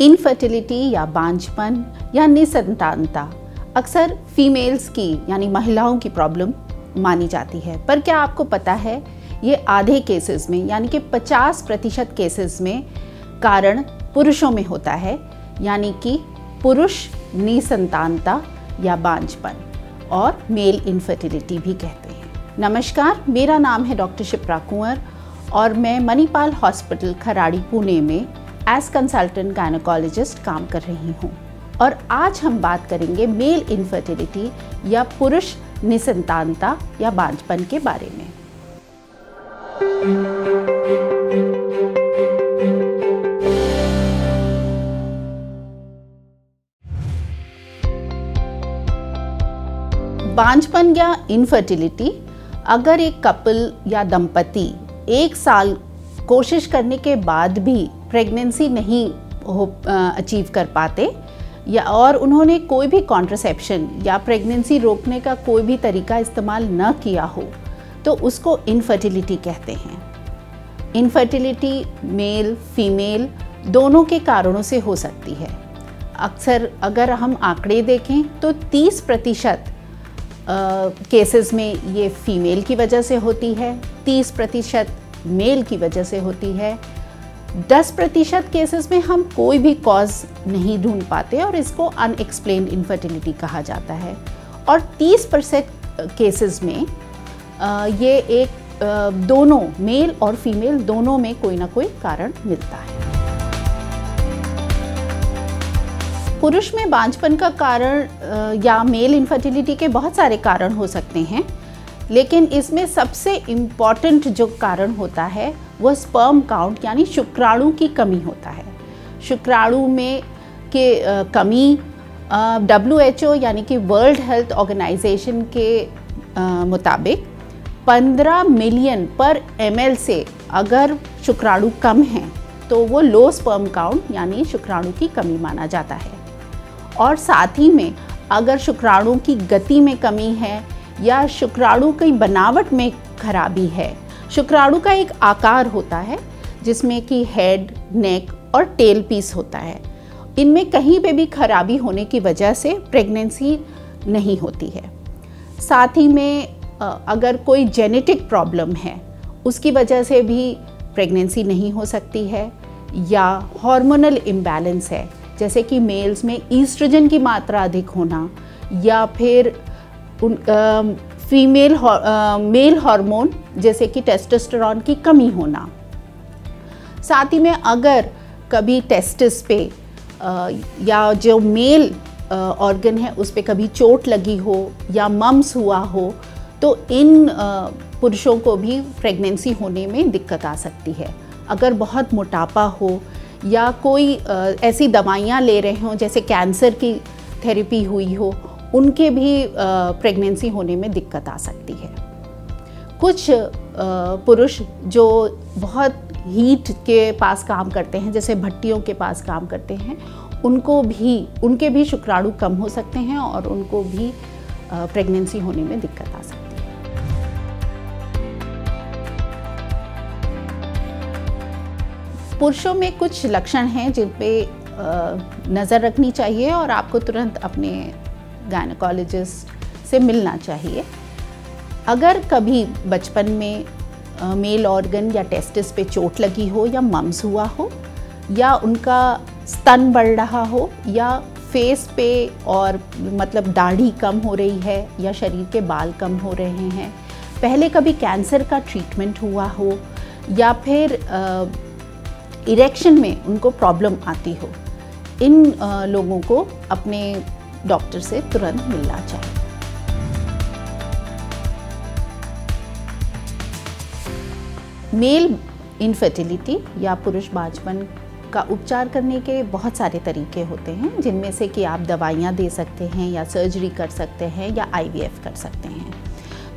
Infertility या बांझपन या निसंतानता अक्सर फीमेल्स की, यानी महिलाओं की प्रॉब्लम मानी जाती है। पर क्या आपको पता है, ये आधे केसेस में, यानी कि 50 प्रतिशत केसेस में कारण पुरुषों में होता है, यानी कि पुरुष निसंतानता या बांझपन और मेल इनफर्टिलिटी भी कहते हैं। नमस्कार, मेरा नाम है डॉक्टर शिप्रा कुंवर और मैं मणिपाल हॉस्पिटल, खराड़ी, पुणे में एज कंसल्टेंट गायनोकोलॉजिस्ट काम कर रही हूँ। और आज हम बात करेंगे मेल इनफर्टिलिटी या पुरुष निसंतानता या बांझपन के बारे में। बांझपन या इनफर्टिलिटी अगर एक कपल या दंपति एक साल कोशिश करने के बाद भी प्रेगनेंसी नहीं हो अचीव कर पाते, या और उन्होंने कोई भी कॉन्ट्रसेप्शन या प्रेगनेंसी रोकने का कोई भी तरीका इस्तेमाल न किया हो तो उसको इनफर्टिलिटी कहते हैं। इनफर्टिलिटी मेल फीमेल दोनों के कारणों से हो सकती है। अक्सर अगर हम आंकड़े देखें तो 30 प्रतिशत केसेस में ये फीमेल की वजह से होती है 30 प्रतिशत मेल की वजह से होती है 10 प्रतिशत केसेस में हम कोई भी कॉज नहीं ढूंढ पाते और इसको अनएक्सप्लेन इनफर्टिलिटी कहा जाता है। और 30 परसेंट केसेस में ये एक दोनों मेल और फीमेल दोनों में कोई ना कोई कारण मिलता है। पुरुष में बांझपन का कारण या मेल इनफर्टिलिटी के बहुत सारे कारण हो सकते हैं, लेकिन इसमें सबसे इंपॉर्टेंट जो कारण होता है वह स्पर्म काउंट यानी शुक्राणु की कमी होता है। शुक्राणु में के कमी डब्ल्यू एच ओ यानी कि वर्ल्ड हेल्थ ऑर्गेनाइजेशन के मुताबिक 15 मिलियन पर एमएल से अगर शुक्राणु कम हैं तो वो लो स्पर्म काउंट यानी शुक्राणु की कमी माना जाता है। और साथ ही में अगर शुक्राणु की गति में कमी है या शुक्राणु की बनावट में खराबी है शुक्राणु का एक आकार होता है, जिसमें कि हेड नेक और टेल पीस होता है। इनमें कहीं पे भी खराबी होने की वजह से प्रेगनेंसी नहीं होती है। साथ ही में अगर कोई जेनेटिक प्रॉब्लम है, उसकी वजह से भी प्रेगनेंसी नहीं हो सकती है, या हार्मोनल इम्बैलेंस है, जैसे कि मेल्स में ईस्ट्रोजन की मात्रा अधिक होना, या फिर उन फीमेल मेल हार्मोन जैसे कि टेस्टोस्टेरॉन की कमी होना। साथ ही में अगर कभी टेस्टिस पे आ, या जो मेल ऑर्गन है उस पर कभी चोट लगी हो या मम्स हुआ हो तो इन पुरुषों को भी प्रेगनेंसी होने में दिक्कत आ सकती है। अगर बहुत मोटापा हो या कोई ऐसी दवाइयाँ ले रहे हों जैसे कैंसर की थेरेपी हुई हो उनके भी प्रेगनेंसी होने में दिक्कत आ सकती है। कुछ पुरुष जो बहुत हीट के पास काम करते हैं, जैसे भट्टियों के पास काम करते हैं, उनको भी, उनके भी शुक्राणु कम हो सकते हैं और उनको भी प्रेगनेंसी होने में दिक्कत आ सकती है। पुरुषों में कुछ लक्षण हैं जिन पे नज़र रखनी चाहिए और आपको तुरंत अपने गायनकोलॉजिस्ट से मिलना चाहिए। अगर कभी बचपन में मेल ऑर्गन या टेस्टिस पे चोट लगी हो या मम्स हुआ हो या उनका स्तन बढ़ रहा हो या फेस पे और मतलब दाढ़ी कम हो रही है या शरीर के बाल कम हो रहे हैं पहले कभी कैंसर का ट्रीटमेंट हुआ हो या फिर इरेक्शन में उनको प्रॉब्लम आती हो इन आ, लोगों को अपने डॉक्टर से तुरंत मिलना चाहिए मेल इनफर्टिलिटी या पुरुष बाजपन का उपचार करने के बहुत सारे तरीके होते हैं, जिनमें से कि आप दवाइयाँ दे सकते हैं या सर्जरी कर सकते हैं या आईवीएफ कर सकते हैं।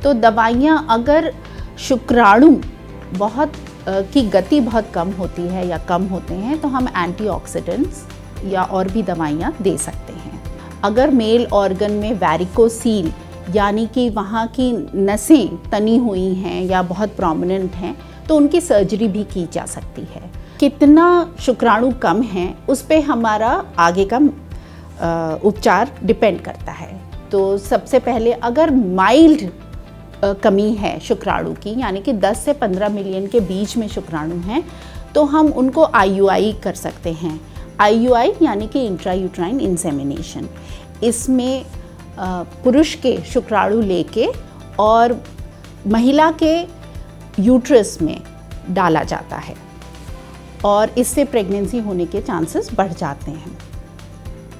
तो दवाइयाँ अगर शुक्राणु बहुत की गति बहुत कम होती है या कम होते हैं तो हम एंटीऑक्सीडेंट्स या और भी दवाइयाँ दे सकते हैं। अगर मेल ऑर्गन में वैरिकोसील यानी कि वहाँ की नसें तनी हुई हैं या बहुत प्रोमिनेंट हैं तो उनकी सर्जरी भी की जा सकती है। कितना शुक्राणु कम है, उस पर हमारा आगे का उपचार डिपेंड करता है। तो सबसे पहले अगर माइल्ड कमी है शुक्राणु की, यानी कि 10 से 15 मिलियन के बीच में शुक्राणु हैं तो हम उनको आईयूआई कर सकते हैं। आईयूआई यानी कि इंट्रायूट्राइन इंसेमिनेशन इसमें पुरुष के शुक्राणु लेके और महिला के यूट्रस में डाला जाता है और इससे प्रेगनेंसी होने के चांसेस बढ़ जाते हैं।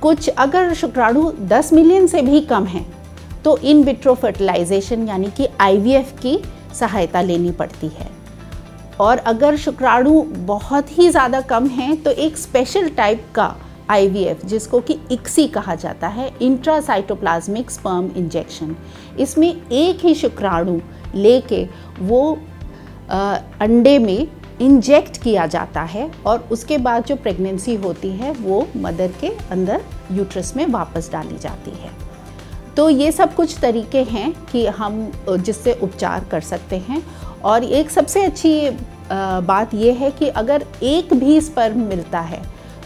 कुछ अगर शुक्राणु 10 मिलियन से भी कम हैं तो इन विट्रो फर्टिलाइजेशन यानी कि आईवीएफ की सहायता लेनी पड़ती है। और अगर शुक्राणु बहुत ही ज़्यादा कम हैं तो एक स्पेशल टाइप का आईवीएफ जिसको कि इक्सी कहा जाता है इंट्रासाइटोप्लाज्मिक स्पर्म इंजेक्शन इसमें एक ही शुक्राणु लेके वो आ, अंडे में इंजेक्ट किया जाता है और उसके बाद जो प्रेगनेंसी होती है वो मदर के अंदर यूट्रस में वापस डाली जाती है। तो ये सब कुछ तरीके हैं कि हम जिससे उपचार कर सकते हैं और एक सबसे अच्छी बात यह है कि अगर एक भी स्पर्म मिलता है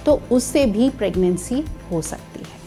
तो उससे भी प्रेगनेंसी हो सकती है।